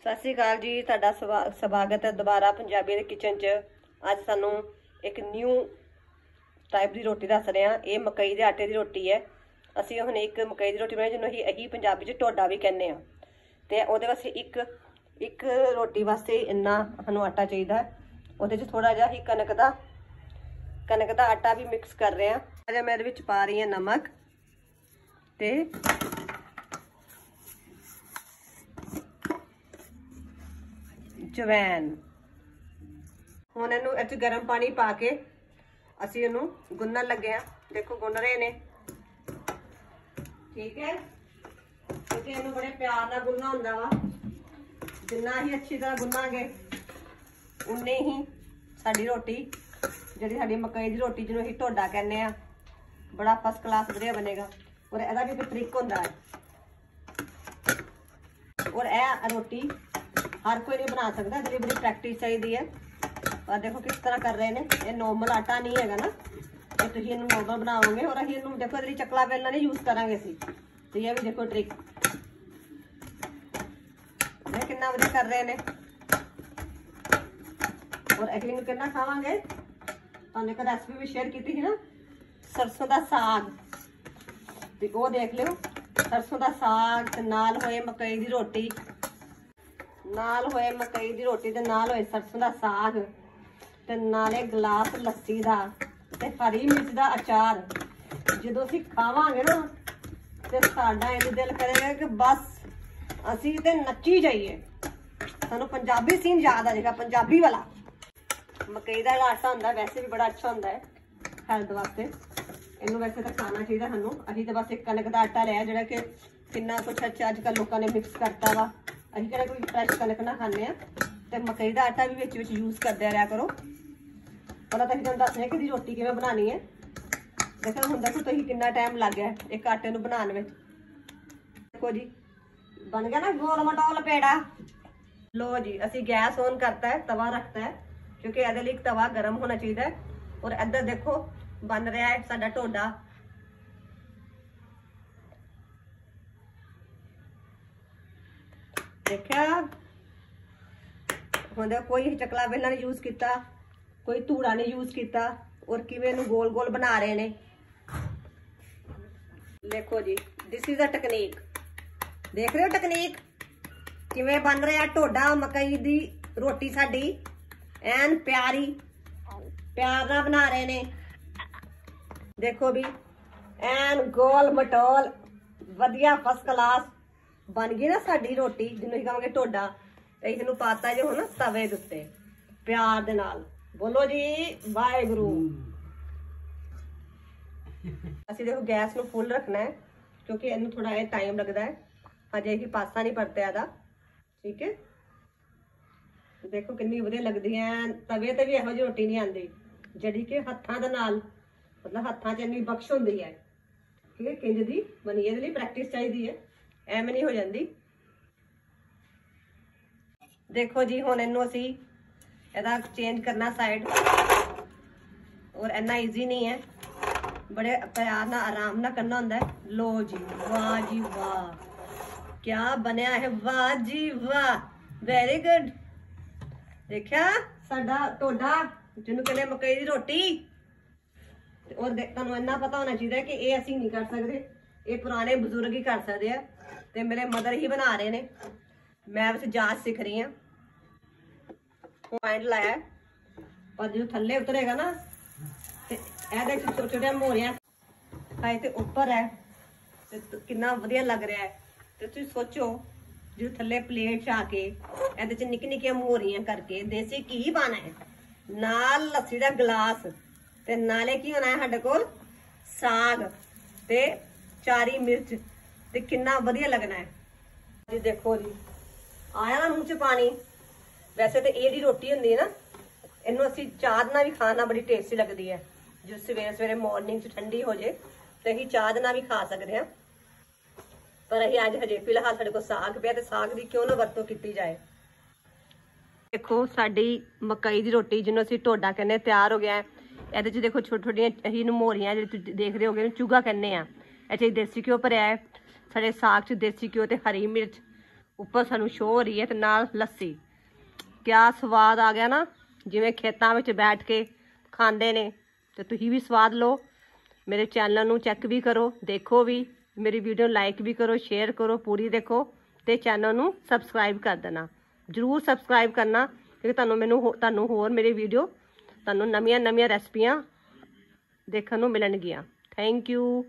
ਸਤਿ ਸ਼੍ਰੀ ਅਕਾਲ ਜੀ, ਤੁਹਾਡਾ ਸਵਾ- ਸਵਾਗਤ ਹੈ ਦੁਬਾਰਾ ਪੰਜਾਬੀ ਦੇ ਕਿਚਨ 'ਚ। ਅੱਜ ਸਾਨੂੰ ਇੱਕ ਨਿਊ ਟਾਈਪ ਦੀ ਰੋਟੀ ਦੱਸ ਰਹੇ ਹਾਂ। ਇਹ ਮਕਈ ਦੇ ਆਟੇ ਦੀ ਰੋਟੀ ਹੈ। ਅਸੀਂ ਹੁਣ ਇੱਕ ਮਕਈ ਦੀ ਰੋਟੀ ਬਣਾਈ, ਜਿਹਨੂੰ ਅਸੀਂ ਇਹੀ ਪੰਜਾਬੀ 'ਚ ਟੋਡਾ ਵੀ ਕਹਿੰਦੇ ਆ ਤੇ ਉਹਦੇ ਵਾਸਤੇ ਇੱਕ ਇੱਕ ਰੋਟੀ ਵਾਸਤੇ ਇੰਨਾ ਸਾਨੂੰ ਆਟਾ ਚਾਹੀਦਾ ਉਹਦੇ 'ਚ ਥੋੜਾ ਜਿਹਾ ਹੀ ਕਣਕ ਦਾ ਕਣਕ ਦਾ ਆਟਾ ਵੀ ਮਿਕਸ ਕਰ ਰਹੇ ਹਾਂ। ਅਜੇ ਮੈਂ ਇਹਦੇ ਵਿੱਚ ਪਾ ਰਹੀ ਹਾਂ ਨਮਕ। ਤੇ ਜਵੈਨ ਹੁਣ ਇਹਨੂੰ ਇੱਥੇ ਗਰਮ ਪਾਣੀ ਪਾ ਕੇ ਅਸੀਂ ਇਹਨੂੰ ਗੁੰਨਣ ਲੱਗੇ ਆ ਦੇਖੋ ਗੁੰਨ ਰਹੇ ਨੇ। ਠੀਕ ਹੈ? ਕਿਉਂਕਿ ਇਹਨੂੰ ਬੜੇ ਪਿਆਰ ਨਾਲ ਗੁੰਨਣਾ ਹੁੰਦਾ ਵਾ। ਜਿੰਨਾ ਹੀ ਅੱਛੀ ਤਰ੍ਹਾਂ ਗੁੰਨਾਂਗੇ, ਉਨੇ ਹੀ ਸਾਡੀ ਰੋਟੀ, ਜਿਹੜੀ ਸਾਡੀ ਮਕਈ ਦੀ ਰੋਟੀ ਜਿਹਨੂੰ ਅਸੀਂ ਢੋਡਾ ਕਹਿੰਦੇ ਆ ਬੜਾ ਫਸਟ ਕਲਾਸ ਵਧੀਆ ਬਣੇਗਾ। ਔਰ ਇਹਦਾ ਵੀ ਇੱਕ ਤਰੀਕ ਹੁੰਦਾ ਹੈ। ਔਰ ਇਹ ਰੋਟੀ ਹਰ ਕੋਈ ਨਹੀਂ ਬਣਾ ਸਕਦਾ ਇਹਦੇ ਲਈ ਬੜੀ ਪ੍ਰੈਕਟਿਸ ਚਾਹੀਦੀ ਹੈ। ਪਰ ਦੇਖੋ ਕਿਸ ਤਰ੍ਹਾਂ ਕਰ ਰਹੇ ਨੇ। ਇਹ ਨੋਰਮਲ ਆਟਾ ਨਹੀਂ ਹੈਗਾ ਨਾ। ਇਹ ਤੁਸੀਂ ਇਹਨੂੰ ਨੋਰਮਲ ਬਣਾਓਗੇ ਔਰ ਅਸੀਂ ਇਹਨੂੰ ਦੇਖੋ ਇਹਦੇ ਲਈ ਚਕਲਾ ਵੇਲਣਾ ਨਹੀਂ ਯੂਜ਼ ਕਰਾਂਗੇ ਅਸੀਂ। ਤੇ ਇਹ ਵੀ ਦੇਖੋ ਟ੍ਰਿਕ ਇਹ ਕਿੰਨਾ ਵਧੀਆ ਕਰ ਰਹੇ ਨੇ। ਔਰ ਅਸੀਂ ਇਹਨੂੰ ਕਿੰਨਾ ਖਾਵਾਂਗੇ? ਤੁਹਾਨੂੰ ਇੱਕ ਰੈਸਪੀ ਵੀ ਸ਼ੇਅਰ ਕੀਤੀ ਸੀ ਨਾ, ਸਰਸੋਂ ਦਾ ਸਾਗ। ਤੇ ਉਹ ਦੇਖ ਲਿਓ, ਸਰਸੋਂ ਦਾ ਸਾਗ ਤੇ ਨਾਲ ਹੋਏ ਮਕਈ ਦੀ ਰੋਟੀ। ਨਾਲ ਹੋਏ ਮਕਈ ਦੀ ਰੋਟੀ ਤੇ ਨਾਲ ਹੋਏ ਸਰਸੋਂ ਦਾ ਸਾਗ ਤੇ ਨਾਲੇ ਗਲਾਸ ਲੱਸੀ ਦਾ ਤੇ ਹਰੀ ਮਿਰਚ ਦਾ ਅਚਾਰ। ਜਦੋਂ ਅਸੀਂ ਖਾਵਾਂਗੇ ਨਾ ਤੇ ਸਾਡਾ ਇਹ ਦਿਲ ਕਰੇਗਾ ਕਿ ਬਸ ਅਸੀਂ ਤੇ ਨੱਚੀ ਜਾਈਏ। ਸਾਨੂੰ ਪੰਜਾਬੀ ਸੀਨ ਯਾਦ ਆ ਜਾਏਗਾ ਪੰਜਾਬੀ ਵਾਲਾ। ਮਕਈ ਦਾ ਆਟਾ ਹੁੰਦਾ, ਵੈਸੇ ਵੀ ਬੜਾ ਅੱਛਾ ਹੁੰਦਾ ਹੈ ਹੈਲਥ ਵਾਸਤੇ। ਇਹਨੂੰ ਵੈਸੇ ਤਾਂ ਖਾਣਾ ਚਾਹੀਦਾ ਸਾਨੂੰ। ਅਸੀਂ ਤਾਂ ਬਸ ਇੱਕ ਕਣਕ ਦਾ ਆਟਾ ਲਿਆ ਜਿਹੜਾ ਕਿ ਕਿੰਨਾ ਕੁਛ ਅੱਛਾ ਅੱਜ ਕੱਲ ਲੋਕਾਂ ਨੇ ਮਿਕਸ ਕਰਤਾ ਵਾ। ਅਸੀਂ ਕਿਹੜਾ ਕੋਈ ਫਰੈਸ਼ ਕਣਕ ਨਾ ਖਾਂਦੇ ਆ ਤੇ ਮਕਈ ਦਾ ਆਟਾ ਵੀ ਵਿੱਚ ਵਿੱਚ ਯੂਜ਼ ਕਰਦੇ ਰਿਹਾ ਕਰੋ। ਪਹਿਲਾਂ ਤਾਂ ਅਸੀਂ ਤੁਹਾਨੂੰ ਦੱਸਦੇ ਹਾਂ ਕਿ ਦੀ ਰੋਟੀ ਕਿਵੇਂ ਬਣਾਉਣੀ ਹੈ। ਦੇਖੋ ਹੁਣ ਦੇਖੋ ਤੁਸੀਂ ਕਿੰਨਾ ਟਾਈਮ ਲੱਗ ਗਿਆ ਇੱਕ ਆਟੇ ਨੂੰ ਬਣਾਉਣ ਵਿੱਚ। ਦੇਖੋ ਜੀ, ਬਣ ਗਿਆ ਨਾ ਗੋਲ ਮਟੋਲ ਪੇੜਾ। ਲੋ ਜੀ, ਅਸੀਂ ਗੈਸ ਔਨ ਕਰਤਾ ਹੈ, ਤਵਾ ਰੱਖਤਾ ਹੈ, ਕਿਉਂਕਿ ਇਹਦੇ ਲਈ ਇੱਕ ਤਵਾ ਗਰਮ ਹੋਣਾ ਚਾਹੀਦਾ ਹੈ। ਔਰ ਇੱਧਰ ਦੇਖੋ, ਬਣ ਰਿਹਾ ਹੈ ਸਾਡਾ ਟੋਡਾ ਦੇਖਿਆ? ਹੁਣ ਕੋਈ ਚਕਲਾ ਵੇਲਾ ਨਹੀਂ ਯੂਜ਼ ਕੀਤਾ, ਕੋਈ ਧੂੜਾ ਨਹੀਂ ਯੂਜ਼ ਕੀਤਾ, ਔਰ ਕਿਵੇਂ ਨੂੰ ਗੋਲ ਗੋਲ ਬਣਾ ਰਹੇ ਨੇ? ਦੇਖੋ ਜੀ ਦਿਸ ਇਜ਼ ਅ ਟੈਕਨੀਕ ਦੇਖ ਰਹੇ ਹੋ ਟੈਕਨੀਕ ਕਿਵੇਂ ਬਣ ਰਿਹਾ ਢੋਡਾ, ਮਕਈ ਦੀ ਰੋਟੀ ਸਾਡੀ? ਐਨ ਪਿਆਰੀ, ਪਿਆਰ ਨਾਲ ਬਣਾ ਰਹੇ ਨੇ। ਦੇਖੋ ਵੀ, ਐਨ ਗੋਲ ਮਟੋਲ, ਵਧੀਆ ਫਸਟ ਕਲਾਸ ਬਣ ਗਈ ਨਾ ਸਾਡੀ ਰੋਟੀ, ਜਿਹਨੂੰ ਅਸੀਂ ਕਹਾਂਗੇ ਟੋਡਾ ਤੇ ਇਸ ਨੂੰ ਪਾਤਾ ਜੇ ਹੁਣ ਤਵੇ ਦੇ ਉੱਤੇ, ਪਿਆਰ ਦੇ ਨਾਲ। ਬੋਲੋ ਜੀ, ਵਾਹਿਗੁਰੂ। ਅਸੀਂ ਦੇਖੋ ਗੈਸ ਨੂੰ ਫੁੱਲ ਰੱਖਣਾ ਹੈ, ਕਿਉਂਕਿ ਇਹਨੂੰ ਥੋੜਾ ਇਹ ਟਾਈਮ ਲੱਗਦਾ ਹੈ। ਹਜੇ ਹੀ ਪਾਸਾ ਨਹੀਂ ਪਰਤਿਆ ਇਹਦਾ, ਠੀਕ ਹੈ? ਦੇਖੋ ਕਿੰਨੀ ਵਧੀਆ ਲੱਗਦੀ ਹੈ, ਤਵੇ ਤੇ ਵੀ ਇਹੋ ਜਿਹੀ ਰੋਟੀ ਨਹੀਂ ਆਉਂਦੀ, ਜਿਹੜੀ ਕਿ ਹੱਥਾਂ ਦੇ ਨਾਲ, ਮਤਲਬ ਹੱਥਾਂ 'ਚ ਇੰਨੀ ਬਖਸ਼ ਹੁੰਦੀ ਹੈ। ਠੀਕ ਹੈ, ਕਿੰਜ ਦੀ? ਬਣੀ ਇਹਦੇ ਲਈ ਪ੍ਰੈਕਟਿਸ ਚਾਹੀਦੀ ਹੈ। ਐਵੇਂ ਨਹੀਂ ਹੋ ਜਾਂਦੀ। ਦੇਖੋ ਜੀ, ਹੁਣ ਇਹਨੂੰ ਅਸੀਂ ਇਹਦਾ ਚੇਂਜ ਕਰਨਾ ਸਾਈਡ ਔਰ ਇੰਨਾ ਈਜ਼ੀ ਨਹੀਂ ਹੈ। ਬੜੇ ਪਿਆਰ ਨਾਲ, ਆਰਾਮ ਨਾਲ ਕਰਨਾ ਹੁੰਦਾ ਲੋ ਜੀ, ਵਾਹ ਜੀ ਵਾਹ। ਕੀ ਬਣਿਆ ਹੈ? ਵਾਹ ਜੀ ਵਾਹ। ਵੈਰੀ ਗੁੱਡ ਦੇਖਿਆ? ਸਾਡਾ ਟੋਡਾ, ਜਿਹਨੂੰ ਕਹਿੰਦੇ ਮਕਈ ਦੀ ਰੋਟੀ। ਔਰ ਤੁਹਾਨੂੰ ਇੰਨਾ ਪਤਾ ਹੋਣਾ ਚਾਹੀਦਾ ਕਿ ਇਹ ਅਸੀਂ ਨਹੀਂ ਕਰ ਸਕਦੇ। ਇਹ ਪੁਰਾਣੇ ਬਜ਼ੁਰਗ ਹੀ ਕਰ ਸਕਦੇ ਆ ਤੇ ਮੇਰੇ ਮਦਰ ਹੀ ਬਣਾ ਰਹੇ ਨੇ। ਮੈਂ ਬਸ ਜਾਂਚ ਸਿੱਖ ਰਹੀ ਹਾਂ। ਪੁਆਇੰਟ ਲਾਇਆ। ਪਰ ਜਦੋਂ ਥੱਲੇ ਉਤਰੇਗਾ ਨਾ, ਤੇ ਇਹਦੇ ਚ ਛੋਟੇ ਛੋਟੇ ਮੋਰੀਆਂ ਹਾਏ ਤੇ ਉੱਪਰ ਹੈ ਤੇ ਕਿੰਨਾ ਵਧੀਆ ਲੱਗ ਰਿਹਾ ਹੈ। ਤੇ ਤੁਸੀਂ ਸੋਚੋ, ਜਦੋਂ ਥੱਲੇ ਪਲੇਟ ਛਾ ਕੇ ਇਹਦੇ ਚ ਨਿੱਕੀ ਨਿੱਕੀਆਂ ਮੋਰੀਆਂ ਕਰਕੇ ਦੇਸੀ ਘੀ ਪਾਣਾ ਹੈ। ਨਾਲ ਲੱਸੀ ਦਾ ਗਲਾਸ ਤੇ ਨਾਲੇ ਕੀ ਹੋਣਾ ਹੈ ਸਾਡੇ ਕੋਲ? ਸਾਗ ਤੇ ਚਾਰੀ ਮਿਰਚ ਤੇ ਕਿੰਨਾ ਵਧੀਆ ਲੱਗਣਾ ਹੈ। ਜੀ ਦੇਖੋ ਜੀ, ਆਇਆ ਨਾ ਮੂੰਹ 'ਚ ਪਾਣੀ। ਵੈਸੇ ਤੇ ਇਹ ਦੀ ਰੋਟੀ ਹੁੰਦੀ ਹੈ ਨਾ, ਇਹਨੂੰ ਅਸੀਂ ਚਾਹ ਦੇ ਨਾਲ ਵੀ ਖਾਣਾ ਬੜੀ ਟੇਸਟੀ ਲੱਗਦੀ ਹੈ। ਜੋ ਸਵੇਰੇ ਸਵੇਰੇ ਮਾਰਨਿੰਗ 'ਚ ਠੰਡੀ ਹੋ ਜੇ, ਤੇ ਅਸੀਂ ਚਾਹ ਦੇ ਨਾਲ ਵੀ ਖਾ ਸਕਦੇ ਹਾਂ। ਪਰ ਅਸੀਂ ਅੱਜ ਹਜੇ ਫਿਲਹਾਲ ਸਾਡੇ ਕੋਲ ਸਾਗ ਪਿਆ ਤੇ ਸਾਗ ਦੀ ਕਿਉਂ ਨਾ ਵਰਤੋਂ ਕੀਤੀ ਜਾਏ। ਦੇਖੋ, ਸਾਡੀ ਮਕਈ ਦੀ ਰੋਟੀ ਜਿਹਨੂੰ ਅਸੀਂ ਟੋਡਾ ਕਹਿੰਦੇ ਤਿਆਰ ਹੋ ਗਿਆ ਹੈ। ਇਹਦੇ 'ਚ ਦੇਖੋ ਛੋਟੀ ਛੋਟੀਆਂ ਅਸੀਂ ਇਹਨੂੰ ਮੋਰੀਆਂ ਜਿਹੜੀ ਤੁਸੀਂ ਦੇਖ ਰਹੇ ਹੋਗੇ, ਇਹਨੂੰ ਚੂਗਾ ਕਹਿੰਦੇ ਆ ਇੱਥੇ ਦੇਸੀ ਘਿਓ ਭਰਿਆ ਹੈ। ਸਾਡੇ ਸਾਗ 'ਚ ਦੇਸੀ ਘਿਓ ਤੇ ਹਰੀ ਮਿਰਚ। ਉੱਪਰ ਸਾਨੂੰ ਸ਼ੋ ਹੋ ਰਹੀ ਹੈ ਤੇ ਨਾਲ ਲੱਸੀ। ਕਿਆ ਸਵਾਦ ਆ ਗਿਆ ਨਾ। ਜਿਵੇਂ ਖੇਤਾਂ ਵਿੱਚ ਬੈਠ ਕੇ ਖਾਂਦੇ ਨੇ। ਤੇ ਤੁਸੀਂ ਵੀ ਸਵਾਦ ਲਓ। ਮੇਰੇ ਚੈਨਲ ਨੂੰ ਚੈੱਕ ਵੀ ਕਰੋ, ਦੇਖੋ ਵੀ। ਮੇਰੀ ਵੀਡੀਓ ਲਾਈਕ ਵੀ ਕਰੋ ਸ਼ੇਅਰ ਕਰੋ, ਪੂਰੀ ਦੇਖੋ। ਤੇ ਚੈਨਲ ਨੂੰ ਸਬਸਕ੍ਰਾਈਬ ਕਰ ਦੇਣਾ। ਜਰੂਰ ਸਬਸਕ੍ਰਾਈਬ ਕਰਨਾ, ਕਿਉਂਕਿ ਤੁਹਾਨੂੰ ਮੈਨੂੰ ਹੋ- ਤੁਹਾਨੂੰ ਹੋਰ ਮੇਰੀ ਵੀਡੀਓ ਤੁਹਾਨੂੰ ਨਵੀਆਂ ਨਵੀਆਂ ਰੈਸਪੀਆਂ ਦੇਖਣ ਨੂੰ ਮਿਲਣਗੀਆਂ। Thank you